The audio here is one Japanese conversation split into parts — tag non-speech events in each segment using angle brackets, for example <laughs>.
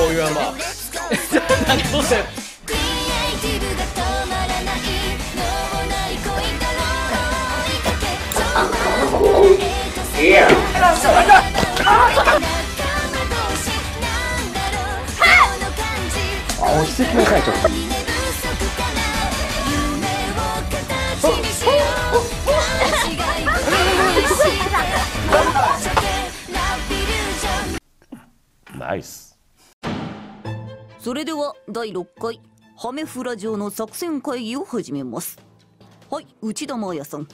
Oh セ仲間同士なんだろうこの感じあ落ち着きなさいちょっと。ナイスそれでは第6回ハメフラジオの作戦会議を始めます。はい内田真彩さん。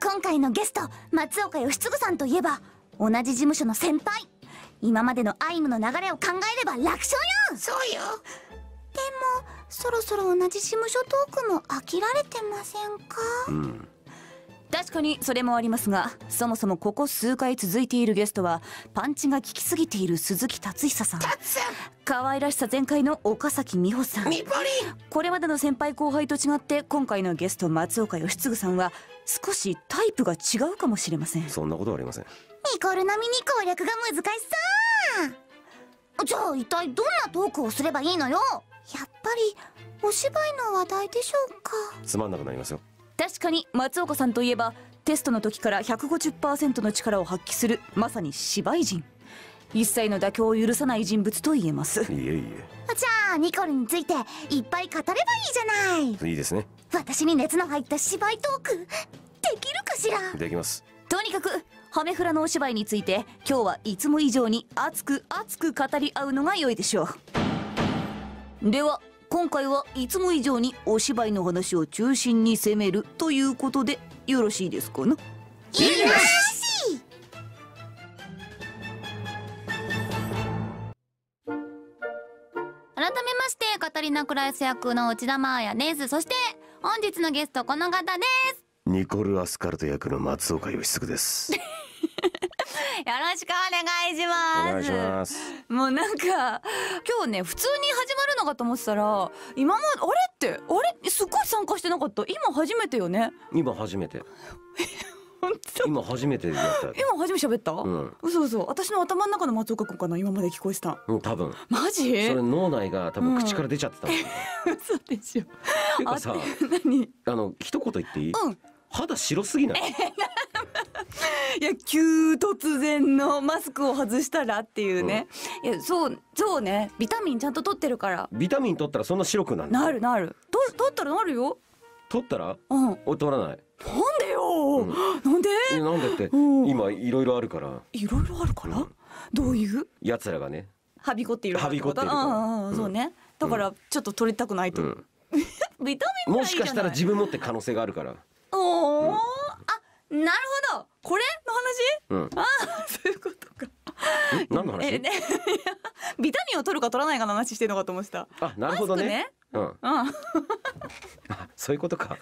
今回のゲスト松岡義嗣さんといえば同じ事務所の先輩。今までのアイムの流れを考えれば楽勝よ。そうよ。でもそろそろ同じ事務所トークも飽きられてませんか、うん確かにそれもありますがそもそもここ数回続いているゲストはパンチが効きすぎている鈴木達久さん。可愛らしさ全開の岡崎美穂さん。これまでの先輩後輩と違って今回のゲスト松岡義嗣さんは少しタイプが違うかもしれません。そんなことはありません。ニコル並みに攻略が難しそう。じゃあ一体どんなトークをすればいいのよ。やっぱりお芝居の話題でしょうか。つまんなくなりますよ確かに松岡さんといえばテストの時から150%の力を発揮するまさに芝居人。一切の妥協を許さない人物と言えます。いえいじゃあニコルについていっぱい語ればいいじゃない。えいいですね。私に熱の入った芝居トークできるかしら？できます。とにかくハメフラのお芝居について今日はいつも以上に熱く熱く語り合うのが良いでしょう。では今回はいつも以上にお芝居の話を中心に攻めるということでよろしいですかな？改めましてカタリナ・クライス役の内田真彩です。そして本日のゲストこの方です。ニコル・アスカルト役の松岡義嗣です。よ <laughs> ろしくお願いしおます。もうなんか今日ね普通に始まるのかと思ってたら今まであれってあれ？すっごい参加してなかった。今初めてよね。今初めて。<laughs> 今初めてやった今初めて喋った、うん。嘘嘘。私の頭の中の松岡君かな？今まで聞こえてた。うん多分。マジ？それ脳内が多分口から出ちゃってたもん <laughs> 嘘でしょ。てかさ何？あの一言言っていい？うん。肌白すぎない？いや急突然のマスクを外したらっていうね、いやそうそうね。ビタミンちゃんと取ってるから。ビタミン取ったらそんな白くなるの？なるなる。と取ったらなるよ。取ったら？うん。なんお取らない？でよ、ん。なんで？えなんでって？うん。今いろいろあるから。いろいろあるから、うん。どういう？奴らがね。はびこっているはびこってうんうんうんそうね。だからちょっと取りたくないと、うん。<laughs> ビタミンもしかしたら自分分持って可能性があるから。おお、あなるほど。これのうん。話あーそういうことか。何の話？えね <laughs> ビタミンを取るか取らないかの話してるのかと思ってた。あなるほどマスクね。うん。うん。<laughs> あそういうことか。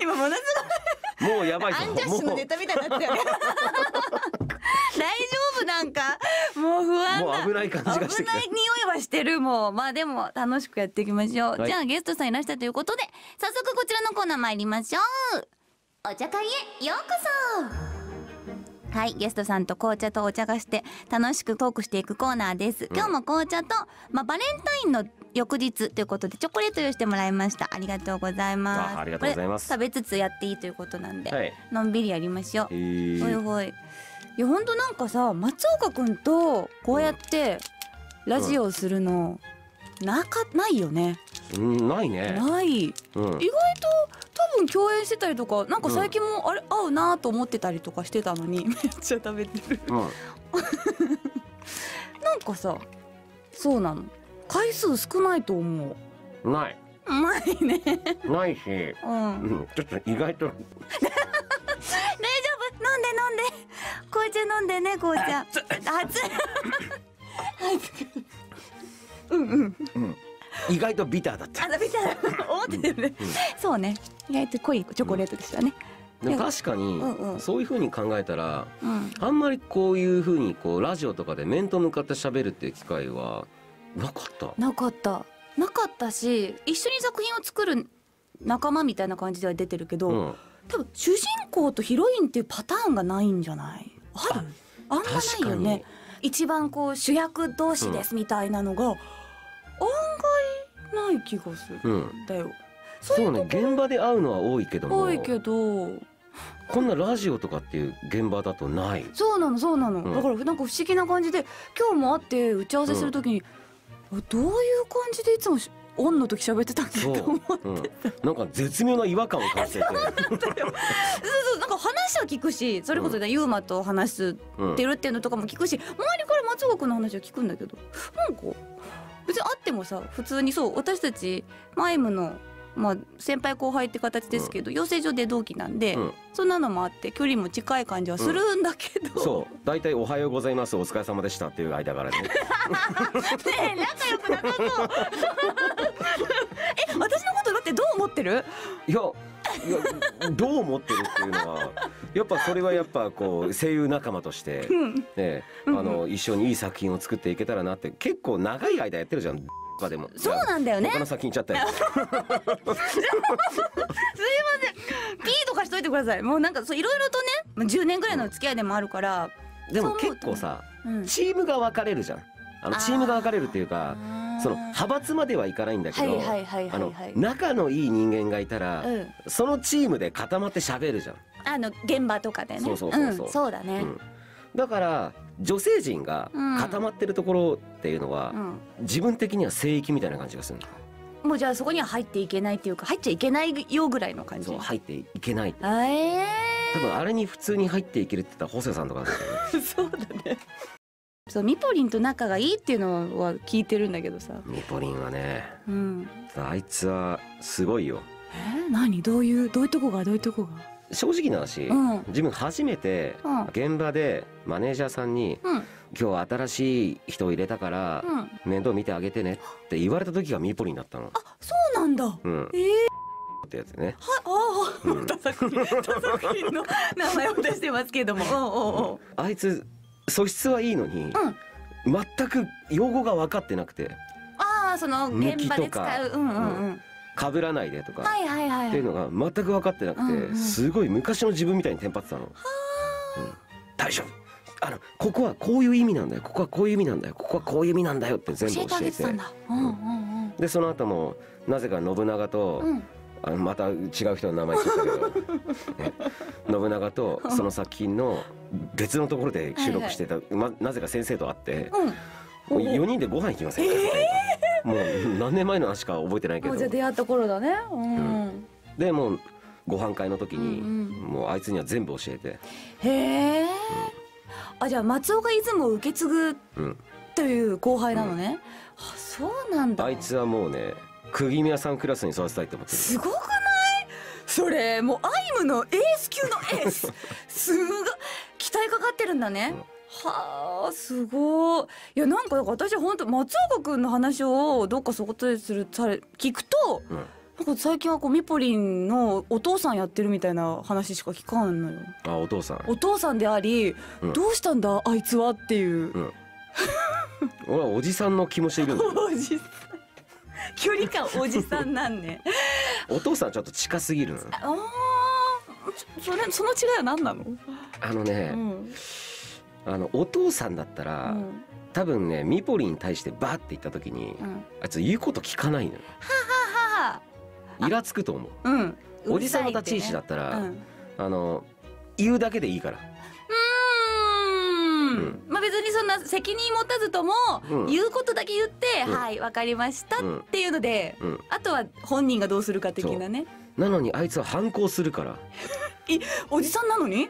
今ものすもうやばいアンジャッシュのもネタみたいになってるよね。<laughs> 大丈夫なんか？もう不安うもだう危ない感じがして危ない匂いはしてる。もう。まあでも楽しくやっていきましょう、はい。じゃあゲストさんいらしたということで早速こちらのコーナー参りましょう。お茶会へようこそはいゲストさんと紅茶とお茶がして楽しくトークしていくコーナーです。今日も紅茶と、まあ、バレンタインの翌日ということでチョコレート用意してもらいました。ありがとうございます。あありがとうございます。食べつつやっていいということなんで、はい。のんびりやりましょう。え。ーほいほい。いやほんとなんかさ松岡くんとこうやってラジオするの、なかないよね。うん。ないね。ない。意うん。外と多分共演してたりとかなんか最近もあれ合うなと思ってたりとかしてたのに <laughs> めっちゃ食べてる。うん。<laughs> なんかさそうなの。回数少ないと思う。ない。ないね。ないし。うん。うん。ちょっと意外と。<laughs> 大丈夫。飲んで飲んで。紅茶飲んでね紅茶。熱い。うん。うん意外とビターだった。あみたいな思ってね、そうね。意外と濃いチョコレートでしたね。確かにそういう風に考えたらうん。あんまりこういう風にこうラジオとかで面と向かって喋るっていう機会はなかった？なかった。なかったし一緒に作品を作る仲間みたいな感じでは出てるけど、うん。多分主人公とヒロインっていうパターンがないんじゃない？ある？あんまないよね。一番こう主役同士ですみたいなのが、ない気がする。うん。んだよ。そうね現場で会うのは多いけども。多いけど。こんなラジオとかっていう現場だとない？そうなのそうなの、うん。だからなんか不思議な感じで今日も会って打ち合わせするときに、あどういう感じでいつもしオンの時喋ってたっけそうと思って。う。ん、なんか絶妙な違和感を感じてて、そうそうなんか話は聞くしそれこそね、ユーマと話すうんってるっていうのとかも聞くし周りから松岡君の話は聞くんだけどなんか別に会ってもさ普通にそう私たちマイムのまあ先輩後輩って形ですけど、養成所で同期なんで、うん。そんなのもあって距離も近い感じはするんだけど、そう。大体「おはようございますお疲れ様でした」っていう間柄でね。<laughs> ねえ仲良くなさそうえ私のことだってどう思ってる？いやどう思ってるっていうのはやっぱそれはやっぱこう声優仲間として、うん。ね、あの一緒にいい作品を作っていけたらなって結構長い間やってるじゃんとかでも。そうなんだよね。他の作品行っちゃったよ。<laughs> ピーとかしといてください。もうなんかそういろいろとねまあ10年ぐらいの付き合いでもあるから、でも結構さうん。チームが分かれるじゃん。あのチームが分かれるっていうかその派閥まではいかないんだけど、仲のいい人間がいたら、うん。そのチームで固まって喋るじゃん、あの現場とかでね。そうそうそうそう。んそうだね、うん。だから女性陣が固まってるところっていうのは、うん。自分的には聖域みたいな感じがするの。もうじゃあそこには入っていけないっていうか入っちゃいけないよぐらいの感じ？そう入っていけない。あえ多分あれに普通に入っていけるって言ったら細谷さんとかだけどー、<laughs> そうだねそうミポリンと仲がいいっていうのは聞いてるんだけどさ。ミポリンはねうん。あいつはすごいよ。え？ー、何？どういう？どういうとこが？どういうとこが？正直な話、うん。自分初めてうん。現場でマネージャーさんにうん「今日新しい人を入れたからうん。面倒見てあげてね」って言われた時がミポリンだったの。そうなんだ。うん、えー、ってやつね。はああ、うん。<laughs> 他作品他作品の名前を出してますけども。おうおうおう。あいつ素質はいいのに、全く用語が分かってなくてああその現場で使う。うんうんうん。被らないでとかはいはいはい。っていうのが全く分かってなくて、うんうん。すごい昔の自分みたいにテンパってたの。うん。大丈夫。あのここはこういう意味なんだよ。ここはこういう意味なんだよ。ここはこういう意味なんだよって全部教えて。でその後もなぜか信長と、あのまた違う人の名前言っちゃったけど、<laughs> ね。信長とその作品の別のところで収録してた、ま、なぜか先生と会ってうん「4人でご飯行きませんか?」みたいなもう何年前の話か覚えてないけど。もうじゃあ出会った頃だね。うん、ん。でもうご飯会の時に、うんもうあいつには全部教えて、へえ、あじゃあ松岡イズムを受け継ぐうん、という後輩なのね、あそうなんだ。あいつはもうね釘宮さんクラスに育てたいって思ってる。すごくない？それもうアイムのエース級のエース。<laughs> すごい。期待かかってるんだね、はあすごい。いやなんか私本当松岡君の話をどっかそこでするされ聞くとうん。なんか最近はこうミポリンのお父さんやってるみたいな話しか聞かんのよ。あお父さん。お父さんであり、うん。どうしたんだあいつはっていう、俺はおじさんの気持ちでいるんだよ。<laughs> おじさん距離感おじさんなんね。お父さんちょっと近すぎるのあそれその違いは何なの、あのね、うんあのお父さんだったら、うん。多分ねミポリンに対してバーって言った時に、うん。あいつ言うこと聞かないのよ。はイラつくと思う。あうんおじさんの立ち位置だったら、うん。あの言うだけでいいからまあ別にそんな責任持たずとも、うん。言うことだけ言って、うん。はいわかりましたっうん。ていうので、うん。あとは本人がどうするか的なね。なのにあいつは反抗するから。<laughs> おじさんなのに？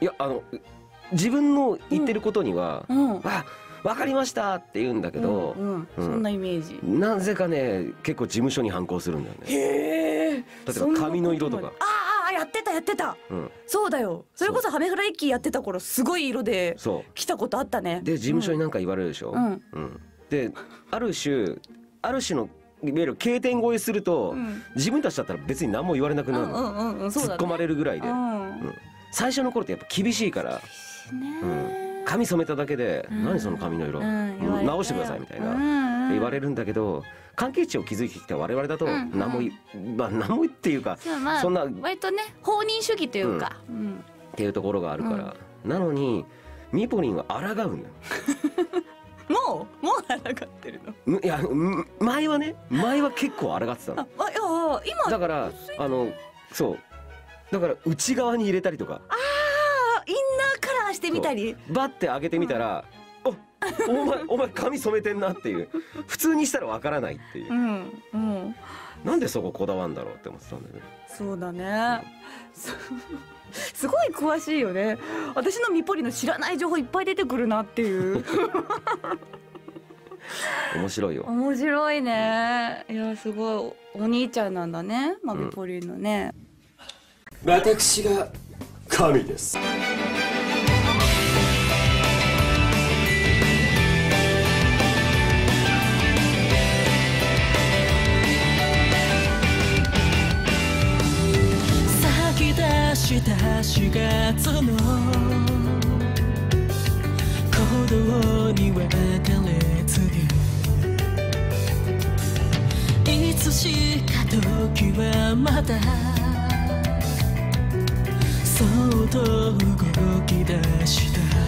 いやあの自分の言ってることにはうん「あわかりました」って言うんだけど、うんうん。うん。そんなイメージ、なぜかね結構事務所に反抗するんだよね。へえ例えば髪の色とかやってた。うん。そうだよ。それこそハメフライッキーやってた頃すごい色でそ来たことあったね。うで事務所になんか言われるでしょ、うん。うん。である種ある種のいわゆる経典超えすると、うん。自分たちだったら別に何も言われなくなるの、うんうんうんね。突っ込まれるぐらいで、うん。最初の頃ってやっぱ厳しいから、うん、髪染めただけで「うん。何その髪の色、直してください」みたいな、うん言われるんだけど関係値を築いてきた我々だとうん。何もい、まあ何もっていうかまあそんな割とね放任主義というか、うん。っていうところがあるから、なのにミポリンは抗うのよ。<laughs> もう？もう抗ってるの？むいやむ前はね前は結構抗ってたの。ああいや今だからあのそう。だから内側に入れたりとか。あインナーカラーしてみたり。バッて開けてみたら、あお前お前髪染めてんなっていう。普通にしたらわからないっていう。うんうん。なんでそここだわんだろうって思ってたんだよね。そうだね。そすごい詳しいよね。私のミポリの知らない情報いっぱい出てくるなっていう。<laughs> 面白いよ。面白いね。いやすごい。おお兄ちゃんなんだね。まあミポリンのね、私が神ですした4月の行動には別れ告げいつしか時はまたそっと動き出した